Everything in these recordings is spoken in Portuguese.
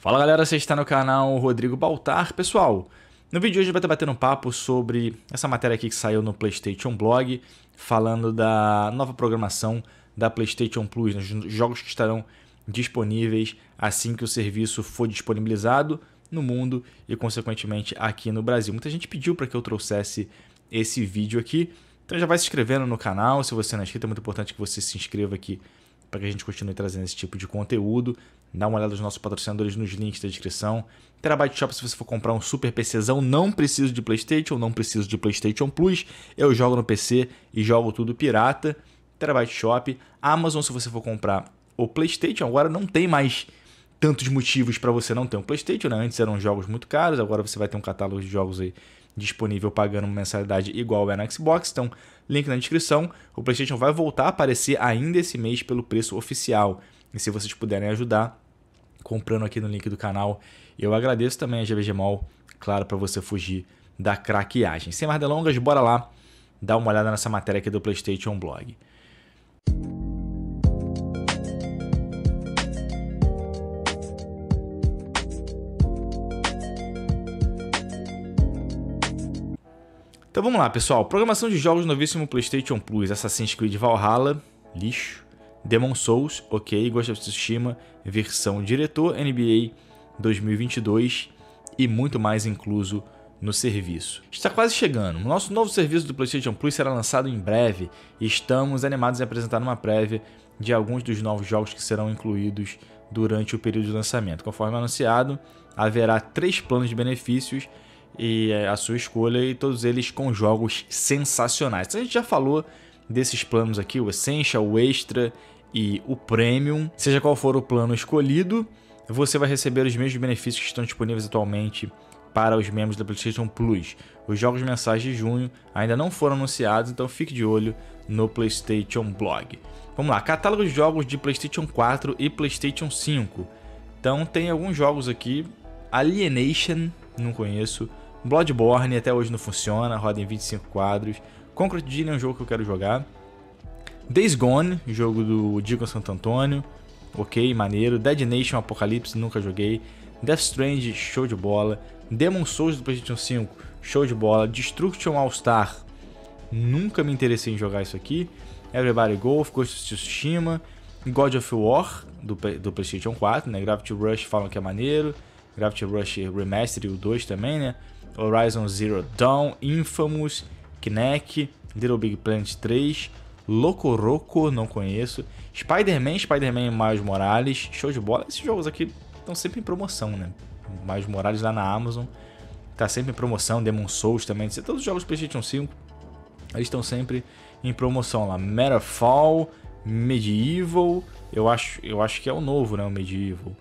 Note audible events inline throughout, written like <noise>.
Fala galera, você está no canal Rodrigo Baltar. Pessoal, no vídeo de hoje vai estar batendo um papo sobre essa matéria aqui que saiu no PlayStation Blog, falando da nova programação da PlayStation Plus, né, jogos que estarão disponíveis assim que o serviço for disponibilizado no mundo e, consequentemente, aqui no Brasil. Muita gente pediu para que eu trouxesse esse vídeo aqui, então já vai se inscrevendo no canal. Se você não é inscrito, é muito importante que você se inscreva aqui para que a gente continue trazendo esse tipo de conteúdo. Dá uma olhada nos nossos patrocinadores nos links da descrição. Terabyte Shop, se você for comprar um super PCzão, não preciso de PlayStation, não preciso de PlayStation Plus. Eu jogo no PC e jogo tudo pirata. Terabyte Shop. Amazon, se você for comprar o PlayStation, agora não tem mais tantos motivos para você não ter um PlayStation, né? Antes eram jogos muito caros, agora você vai ter um catálogo de jogos aí disponível pagando uma mensalidade igual é na Xbox. Então, link na descrição. O PlayStation vai voltar a aparecer ainda esse mês pelo preço oficial. E se vocês puderem ajudar, comprando aqui no link do canal, eu agradeço também a GVG Mall, claro, para você fugir da craqueagem. Sem mais delongas, bora lá dar uma olhada nessa matéria aqui do PlayStation Blog. Então vamos lá, pessoal. Programação de jogos novíssimo PlayStation Plus, Assassin's Creed Valhalla, lixo. Demon Souls, ok. Ghost of Tsushima, versão diretor, NBA 2022 e muito mais incluso no serviço. Está quase chegando. Nosso novo serviço do PlayStation Plus será lançado em breve e estamos animados em apresentar uma prévia de alguns dos novos jogos que serão incluídos durante o período de lançamento. Conforme anunciado, haverá três planos de benefícios e é, a sua escolha e todos eles com jogos sensacionais. Então, a gente já falou desses planos aqui, o Essential, o Extra e o Premium. Seja qual for o plano escolhido, você vai receber os mesmos benefícios que estão disponíveis atualmente para os membros da PlayStation Plus. Os jogos mensais de junho ainda não foram anunciados, então fique de olho no PlayStation Blog. Vamos lá, catálogo de jogos de PlayStation 4 e PlayStation 5. Então tem alguns jogos aqui, Alienation, não conheço, Bloodborne até hoje não funciona, roda em 25 quadros. Concrete Genie é um jogo que eu quero jogar. Days Gone, jogo do Diego Santo Antônio. Ok, maneiro. Dead Nation Apocalipse, nunca joguei. Death Strand, show de bola. Demon Souls do PlayStation 5, show de bola. Destruction All Star, nunca me interessei em jogar isso aqui. Everybody Golf, Ghost of Tsushima. God of War, do, do PlayStation 4, né? Gravity Rush falam que é maneiro. Gravity Rush Remastered, o 2 também, né? Horizon Zero Dawn, Infamous, Kinect, Little Big Planet 3, Loco Roco, não conheço, Spider-Man, Spider-Man Miles Morales, show de bola. Esses jogos aqui estão sempre em promoção, né? Miles Morales lá na Amazon, tá sempre em promoção, Demon Souls também, todos os jogos PlayStation 5, eles estão sempre em promoção lá. Matterfall, Medieval, eu acho, eu acho que é o novo, né, o Medieval.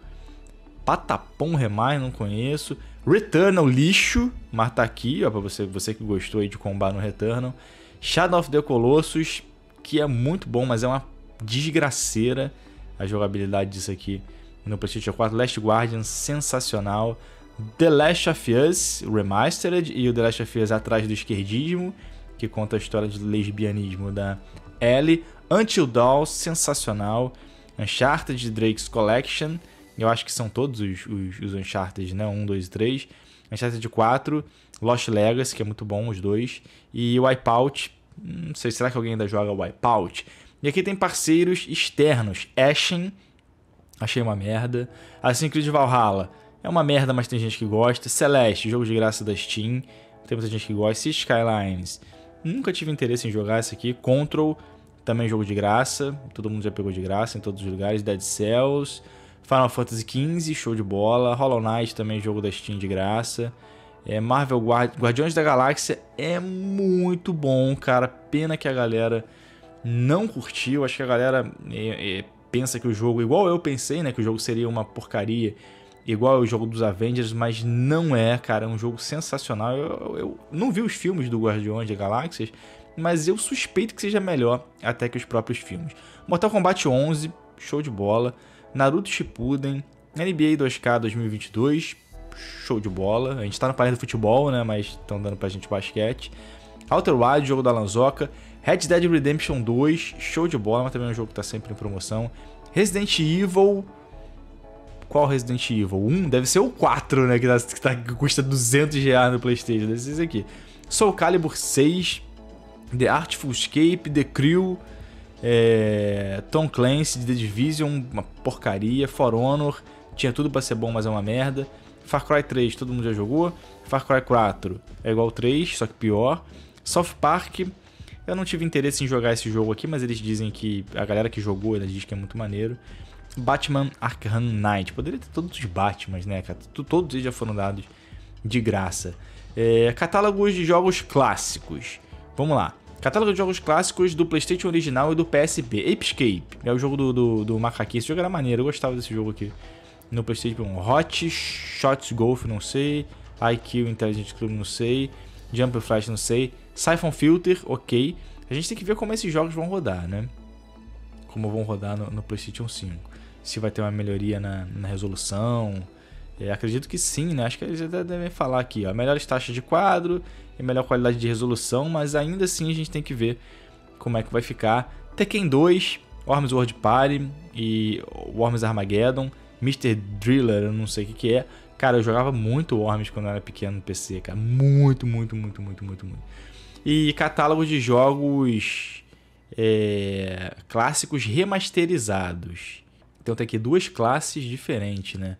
Patapom Remai, não conheço. Returnal, lixo, mas tá aqui, ó, pra você, você que gostou aí de combar no Returnal. Shadow of the Colossus, que é muito bom, mas é uma desgraceira a jogabilidade disso aqui no PlayStation 4. Last Guardian, sensacional. The Last of Us Remastered e o The Last of Us Atrás do Esquerdismo, que conta a história de lesbianismo da Ellie. Until Dawn, sensacional. Uncharted Drake's Collection, eu acho que são todos os, os, os Uncharted, né? 1, 2 e 3. Uncharted 4, Lost Legacy, que é muito bom, os dois. E Wipeout, não sei, será que alguém ainda joga Wipeout? E aqui tem parceiros externos. Ashen, achei uma merda. Assassin's Creed Valhalla, é uma merda, mas tem gente que gosta. Celeste, jogo de graça da Steam, tem muita gente que gosta. Sea Skylines, nunca tive interesse em jogar esse aqui. Control, também jogo de graça, todo mundo já pegou de graça em todos os lugares. Dead Cells... Final Fantasy XV, show de bola. Hollow Knight também, jogo da Steam de graça. É, Marvel Guard Guardiões da Galáxia é muito bom, cara. Pena que a galera não curtiu. Acho que a galera é, é, pensa que o jogo, igual eu pensei, né? Que o jogo seria uma porcaria, igual o jogo dos Avengers, mas não é, cara. É um jogo sensacional. Eu, eu, não vi os filmes do Guardiões da Galáxias, mas eu suspeito que seja melhor até que os próprios filmes. Mortal Kombat 11, show de bola. Naruto Shippuden, NBA 2K 2022, show de bola. A gente tá no país do futebol, né, mas estão dando pra gente basquete. Outer Wild, jogo da Lanzoca. Red Dead Redemption 2, show de bola, mas também é um jogo que tá sempre em promoção. Resident Evil, Qual Resident Evil? 1? Deve ser o 4, né? Que, tá, que, tá, que custa 200 reais no Playstation. Deve ser esse aqui. Soul Calibur 6, The Artful Escape, The Crew, é, Tom Clancy, The Division, uma porcaria, For Honor, tinha tudo para ser bom, mas é uma merda. Far Cry 3, todo mundo já jogou. Far Cry 4 é igual 3, só que pior. South Park, eu não tive interesse em jogar esse jogo aqui, mas eles dizem que a galera que jogou ainda diz que é muito maneiro. Batman Arkham Knight, poderia ter todos os Batmans, né, cara? Todos eles já foram dados de graça. É, catálogos de jogos clássicos. Vamos lá. Catálogo de jogos clássicos do PlayStation original e do PSP. Apescape é o jogo do, do, do macaquinho. Esse jogo era maneiro, eu gostava desse jogo aqui. No PlayStation 1. Hot Shots Golf, não sei. IQ Intelligent Club, não sei. Jump Flash, não sei. Siphon Filter, ok. A gente tem que ver como esses jogos vão rodar, né? Como vão rodar no, no PlayStation 5. Se vai ter uma melhoria na, na resolução. É, acredito que sim, né? Acho que eles já devem falar aqui, ó. Melhores taxas de quadro e melhor qualidade de resolução, mas ainda assim a gente tem que ver como é que vai ficar. Tekken 2, Worms World Party e Worms Armageddon, Mr. Driller, eu não sei o que, que é. Cara, eu jogava muito Worms quando eu era pequeno no PC, cara. Muito, muito, muito, muito, muito, muito. E catálogo de jogos é, clássicos remasterizados. Então tem aqui duas classes diferentes, né?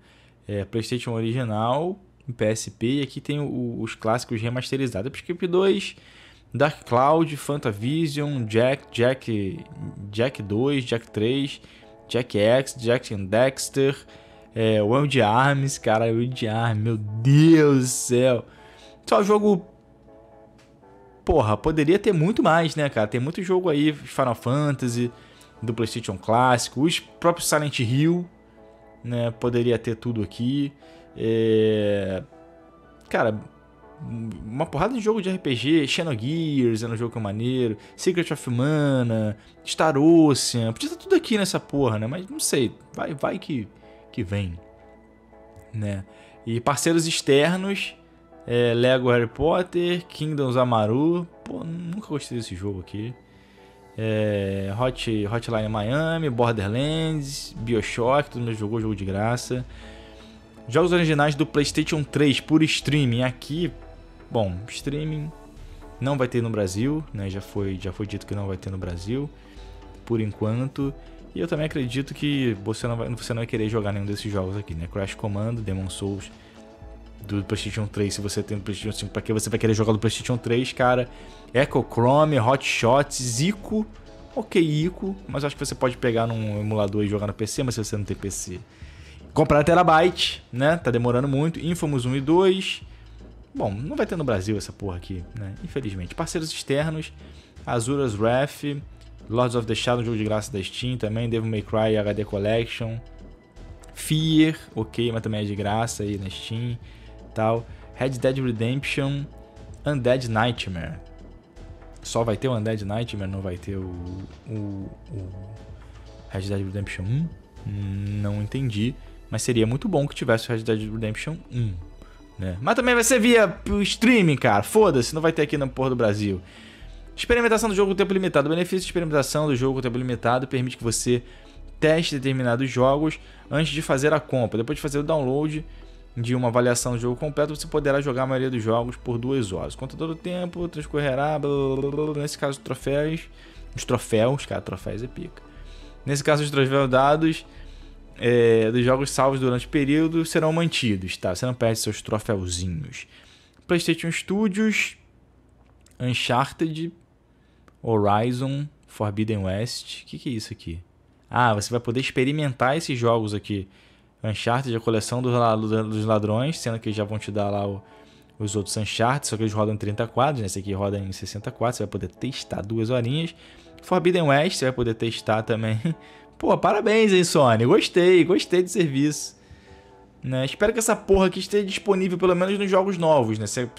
É, PlayStation original, PSP, e aqui tem o, os clássicos remasterizados. Skip 2, Dark Cloud, Fantavision, Jack, Jack, Jack 2, Jack 3, Jack X, Jack and Dexter, é, World Arms, cara, World Arms, meu Deus do céu. Só jogo. Porra, poderia ter muito mais, né, cara? Tem muito jogo aí, Final Fantasy, do PlayStation clássico, os próprios Silent Hill, né? Poderia ter tudo aqui. É... Cara, uma porrada de jogo de RPG, Xenogears era um jogo que é maneiro, Secret of Mana, Star Ocean, podia estar tudo aqui nessa porra, né? Mas não sei, vai, vai que, que vem, né? E parceiros externos, é, Lego Harry Potter, Kingdoms Amaru, pô, nunca gostei desse jogo aqui. É, Hot, Hotline Miami, Borderlands, Bioshock, todo mundo jogou, jogo de graça. Jogos originais do PlayStation 3 por streaming. Aqui, bom, streaming não vai ter no Brasil, né? Já foi, já foi dito que não vai ter no Brasil por enquanto. E eu também acredito que você não vai, você não vai querer jogar nenhum desses jogos aqui, né? Crash Commando, Demon Souls do PlayStation 3, se você tem no PlayStation 5, para que você vai querer jogar do PlayStation 3, cara? Echo Chrome, Hot Shots, Ico. OK, Ico, mas acho que você pode pegar num emulador e jogar no PC, mas se você não tem PC, Comprar Terabyte, né? Tá demorando muito. Infamous 1 e 2. Bom, não vai ter no Brasil essa porra aqui, né? Infelizmente. Parceiros externos. Azura's Wrath. Lords of the Shadow, jogo de graça da Steam também. Devil May Cry HD Collection. Fear, ok, mas também é de graça aí na Steam. Tal. Red Dead Redemption. Undead Nightmare. Só vai ter o Undead Nightmare, não vai ter o, o, o Red Dead Redemption 1? Não entendi. Mas seria muito bom que tivesse o Red Dead Redemption 1. Né? Mas também vai ser via streaming, cara. Foda-se, não vai ter aqui na porra do Brasil. Experimentação do jogo com tempo limitado. O benefício de experimentação do jogo com tempo limitado permite que você teste determinados jogos antes de fazer a compra. Depois de fazer o download de uma avaliação do jogo completo, você poderá jogar a maioria dos jogos por duas horas. Conta todo o tempo, transcorrerá, blá, blá, blá, nesse caso, troféus. Os troféus, cara, troféus é pica. Nesse caso, os troféus dados é, dos jogos salvos durante o período serão mantidos, tá? Você não perde seus troféuzinhos. PlayStation Studios, Uncharted, Horizon, Forbidden West. O que, que é isso aqui? Ah, você vai poder experimentar esses jogos aqui. Uncharted, a coleção dos ladrões, sendo que já vão te dar lá o, os outros Uncharted, só que eles rodam em 30 quadros, né? esse aqui roda em 60 quadros, você vai poder testar duas horinhas. Forbidden West, você vai poder testar também <laughs> Pô, parabéns, hein, Sony. Gostei, gostei do serviço. Né? Espero que essa porra aqui esteja disponível pelo menos nos jogos novos, né? Se,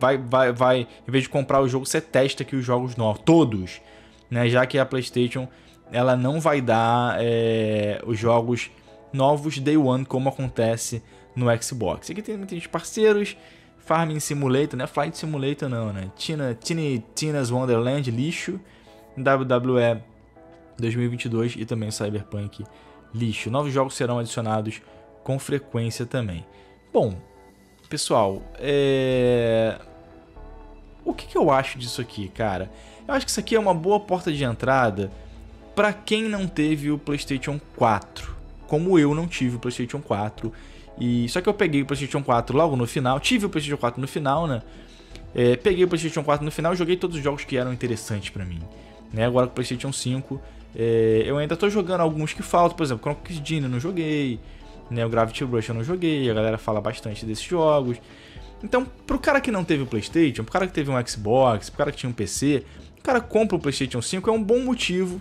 vai, vai, vai, em vez de comprar o jogo, você testa aqui os jogos novos, todos, né? Já que a PlayStation ela não vai dar é, os jogos novos Day One como acontece no Xbox. Aqui tem muitos parceiros, Farming Simulator, né? Flight Simulator não, né? Tina, Tina, Tina's Wonderland, lixo, WWE 2022 e também Cyberpunk lixo. Novos jogos serão adicionados com frequência também. Bom, pessoal, é... o que, que eu acho disso aqui, cara? Eu acho que isso aqui é uma boa porta de entrada para quem não teve o PlayStation 4, como eu não tive o PlayStation 4. E só que eu peguei o PlayStation 4 logo no final, tive o PlayStation 4 no final, né? É, peguei o PlayStation 4 no final e joguei todos os jogos que eram interessantes para mim. Né? Agora com o PlayStation 5, é, eu ainda tô jogando alguns que faltam, por exemplo, Chronicles Genie eu não joguei, né? o Gravity Rush eu não joguei, a galera fala bastante desses jogos. Então, pro cara que não teve o PlayStation, pro cara que teve um Xbox, pro cara que tinha um PC, o cara compra o PlayStation 5 é um bom motivo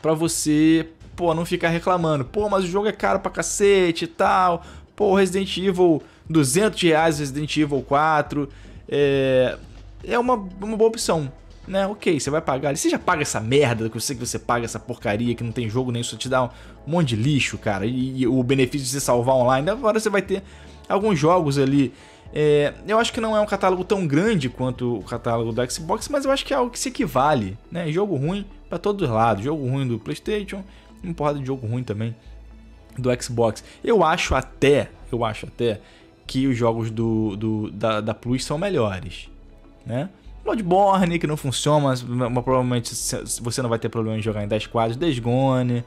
para você, pô, não ficar reclamando. Pô, mas o jogo é caro pra cacete e tal. Pô, Resident Evil, 200 reais Resident Evil 4. É, é uma, uma boa opção. Né, ok, você vai pagar. Você já paga essa merda que eu sei que você paga essa porcaria que não tem jogo nem isso te dá um monte de lixo, cara. E, e o benefício de você salvar online. Agora você vai ter alguns jogos ali. É, eu acho que não é um catálogo tão grande quanto o catálogo do Xbox, mas eu acho que é algo que se equivale. Né? Jogo ruim para todos os lados. Jogo ruim do PlayStation, uma porrada de jogo ruim também do Xbox. Eu acho até, eu acho até que os jogos do, do da, da Plus são melhores, né? Bloodborne, que não funciona, mas, mas, provavelmente você não vai ter problema em jogar em 10 quadros. Days Gone,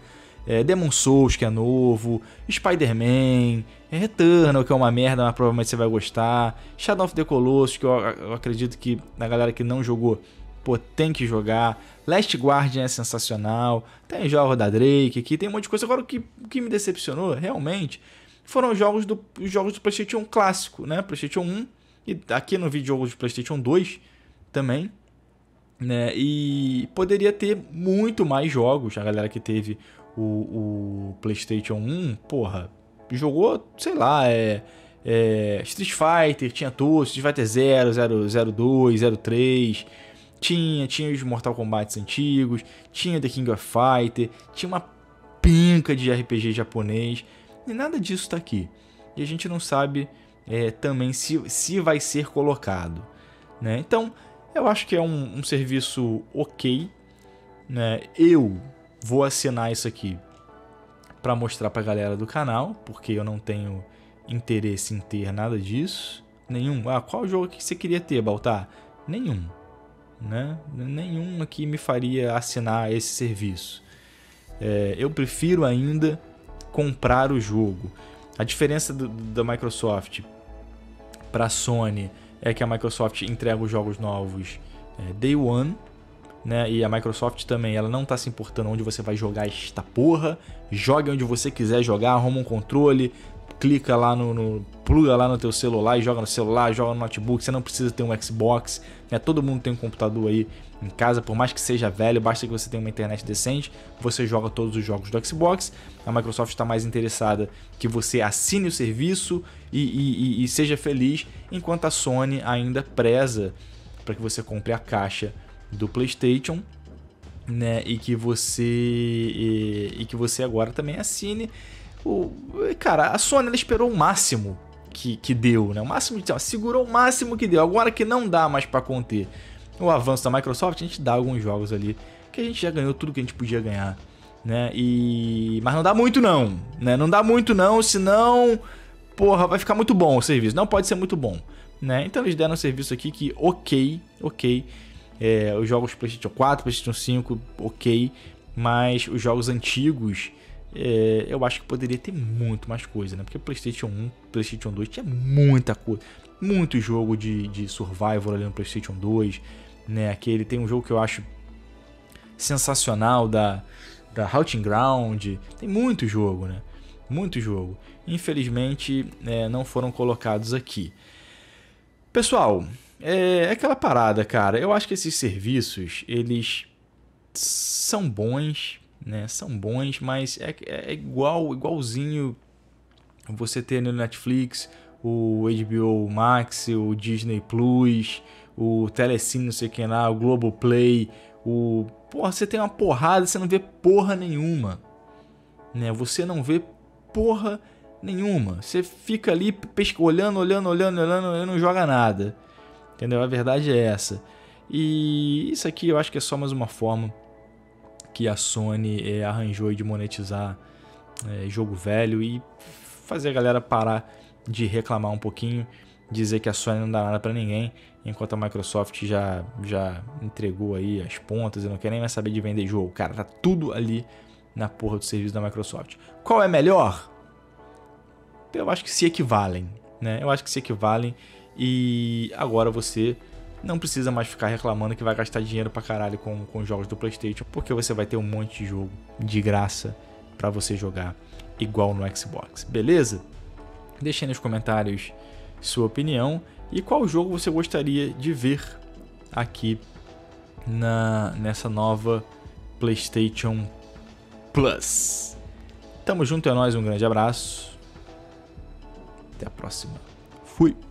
é, Demon Souls, que é novo, Spider-Man, é Returnal, que é uma merda, mas provavelmente você vai gostar. Shadow of the Colossus, que eu, eu acredito que a galera que não jogou, pô, tem que jogar. Last Guardian é sensacional. Tem jogos da Drake aqui, tem um monte de coisa. Agora, o que, o que me decepcionou, realmente, foram os jogos do, os jogos do PlayStation clássico, né? PlayStation 1 e aqui no vídeo jogos do PlayStation 2 também. Né? E poderia ter muito mais jogos. A galera que teve o, o PlayStation 1, porra, jogou, sei lá, é, é Street Fighter, tinha todos, Street Fighter 0, 0, 02, 03 tinha, tinha os Mortal Kombat antigos, tinha The King of Fighter, tinha uma pinca de RPG japonês, e nada disso tá aqui. E a gente não sabe é, também se, se vai ser colocado. Né? Então, eu acho que é um, um serviço ok. Né? Eu vou assinar isso aqui para mostrar para a galera do canal, porque eu não tenho interesse em ter nada disso. Nenhum. Ah, qual jogo que você queria ter, Baltar? Nenhum né? Nenhum aqui me faria assinar esse serviço. É, eu prefiro ainda comprar o jogo. A diferença do, da Microsoft para a Sony é que a Microsoft entrega os jogos novos é, day one, né? E a Microsoft também, ela não está se importando onde você vai jogar esta porra. Jogue onde você quiser jogar, arruma um controle, clica lá no, no, pluga lá no teu celular e joga no celular, joga no notebook, você não precisa ter um Xbox, né? Todo mundo tem um computador aí em casa, por mais que seja velho, basta que você tenha uma internet decente, você joga todos os jogos do Xbox. A Microsoft está mais interessada que você assine o serviço e, e, e, seja feliz, enquanto a Sony ainda preza para que você compre a caixa do PlayStation né, e que você e, e, que você agora também assine o, cara, a Sony ela esperou o máximo que, que deu, né? O máximo, ó, segurou o máximo que deu. Agora que não dá mais para conter o avanço da Microsoft, a gente dá alguns jogos ali que a gente já ganhou tudo que a gente podia ganhar, né? E mas não dá muito não, né? Não dá muito não, senão porra, vai ficar muito bom o serviço. Não pode ser muito bom, né? Então eles deram um serviço aqui que OK, OK. É, os jogos PlayStation 4, PlayStation 5, OK, mas os jogos antigos é, eu acho que poderia ter muito mais coisa, né? Porque PlayStation 1, PlayStation 2 tinha muita coisa, muito jogo de, de survival ali no PlayStation 2, né? Aquele tem um jogo que eu acho sensacional da da Hunting Ground, tem muito jogo, né? Muito jogo. Infelizmente, é, não foram colocados aqui. Pessoal, é, é aquela parada, cara. Eu acho que esses serviços, eles são bons, né? São bons, mas é, é igual, igualzinho você ter no Netflix, o HBO Max, o Disney Plus, o Telecine, não sei o que lá, o Globoplay, o... Porra, você tem uma porrada, você não vê porra nenhuma, né? Você não vê porra nenhuma. Você fica ali olhando, olhando, olhando, olhando, e não joga nada. Entendeu? A verdade é essa. E isso aqui eu acho que é só mais uma forma que a Sony é, arranjou de monetizar é, jogo velho e fazer a galera parar de reclamar um pouquinho, dizer que a Sony não dá nada para ninguém, enquanto a Microsoft já, já entregou aí as pontas e não quer nem mais saber de vender jogo. Cara, tá tudo ali na porra do serviço da Microsoft. Qual é melhor? Eu acho que se equivalem, né? Eu acho que se equivalem e agora você não precisa mais ficar reclamando que vai gastar dinheiro pra caralho com, com jogos do PlayStation, porque você vai ter um monte de jogo de graça para você jogar igual no Xbox, beleza? Deixe aí nos comentários sua opinião e qual jogo você gostaria de ver aqui na nessa nova PlayStation Plus. Tamo junto, é nóis, um grande abraço. Até a próxima. Fui!